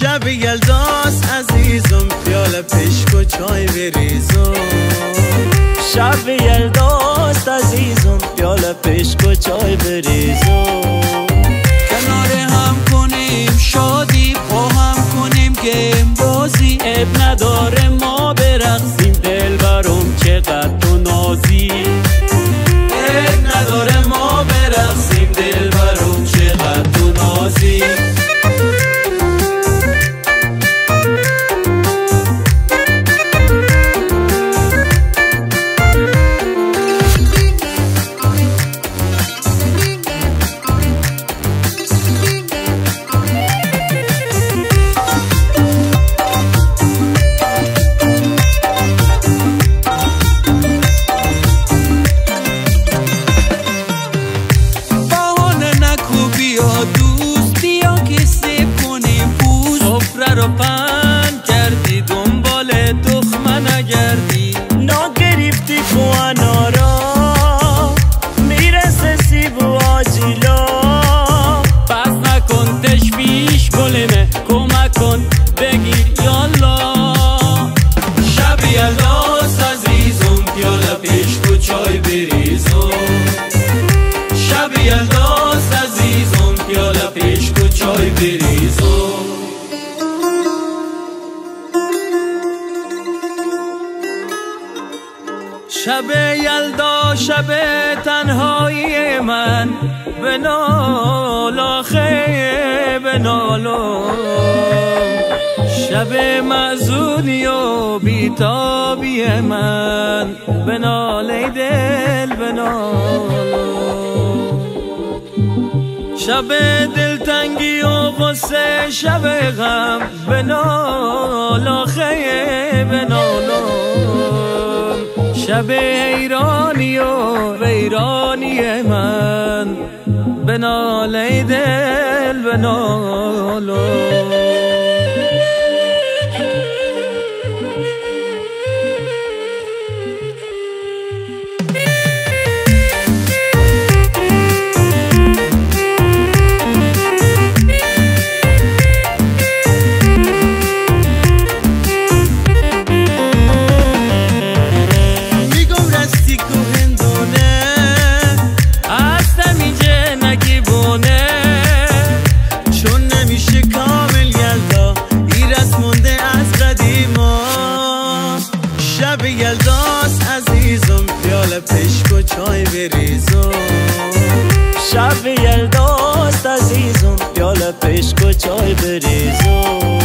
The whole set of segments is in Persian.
شب یلداست عزیزم پیال پشک و چای بریزم. شب یلداست عزیزم پیال پشک و چای بریزم. کنار هم کنیم شادی با هم کنیم که بازی اب نداره ما برقصیم دل برم چقدر تو نازی. اب نداره ما پن کردی دنبال دخمه نگردی. ناگریفتی کوانارا می‌رسه سیب و آجیلا. پس نکن تشویش گلمه کمک کن بگیر یالا. شب یلاس عزیزم پیاله پیش و چای بریزم شب یلاس عزیزم پیاله پیش و چای بریزم شب یلدا شب تنهایی من. به نال آخه به شب مزونی و بیتابی من. به ناله دل به شب دلتنگی و غصه شب غم. به نال آخه به شب ایرانی و ویرانی من. به ناله دل به نالو بریزم شب یلداست عزیزم پیال پشک و چای بریزم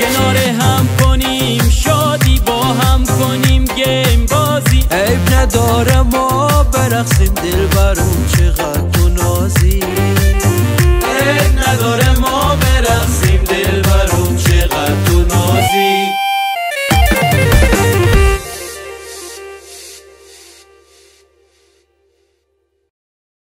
کنار هم کنیم شادی با هم کنیم گیم بازی. عیب نداره ما برقصیم دل